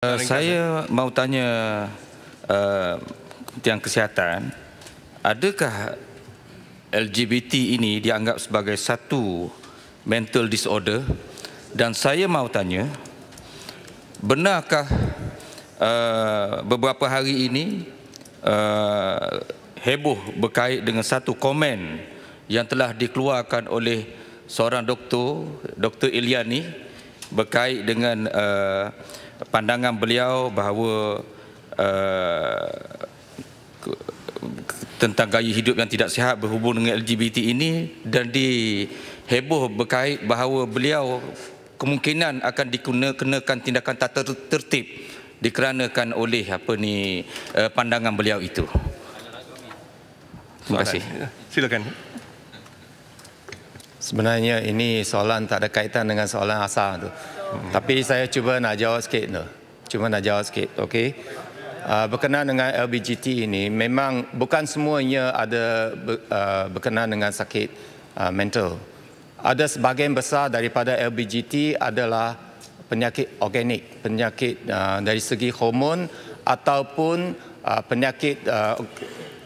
Uh, saya mau tanya uh, Kementerian Kesihatan, adakah LGBT ini dianggap sebagai satu mental disorder? Dan saya mau tanya, benarkah uh, beberapa hari ini uh, heboh berkait dengan satu komen yang telah dikeluarkan oleh seorang doktor, Dr. Iliani berkait dengan uh, pandangan beliau bahawa uh, tentang gaya hidup yang tidak sihat berhubung dengan LGBT ini dan di heboh berkait bahawa beliau kemungkinan akan dikenakan tindakan tak tertib dikeranakan oleh apa ni uh, pandangan beliau itu. Terima kasih. Silakan. Sebenarnya ini soalan tak ada kaitan dengan soalan asal tu. Hmm. Tapi saya cuba nak jawab sikit tu. Cuba nak jawab sikit, okey? Uh, berkenaan dengan LBGT ini, memang bukan semuanya ada uh, berkenaan dengan sakit uh, mental. Ada sebahagian besar daripada LBGT adalah penyakit organik, penyakit uh, dari segi hormon ataupun uh, penyakit uh,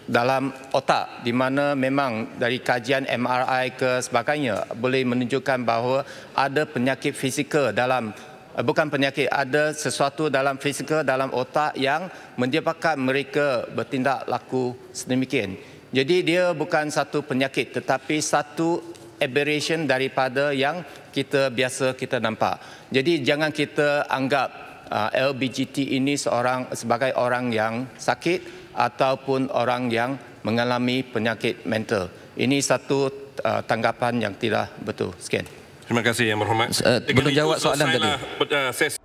dalam otak di mana memang dari kajian MRI ke sebagainya boleh menunjukkan bahawa ada penyakit fizikal dalam eh, bukan penyakit ada sesuatu dalam fizikal dalam otak yang menyebabkan mereka bertindak laku sedemikian. Jadi dia bukan satu penyakit tetapi satu aberration daripada yang kita biasa kita nampak. Jadi jangan kita anggap uh, eh, LBGT ini seorang sebagai orang yang sakit ataupun orang yang mengalami penyakit mental. Ini satu uh, tanggapan yang tidak betul. Sekian. Terima kasih yang berhormat. Uh, belum jawab soalan tadi. Uh,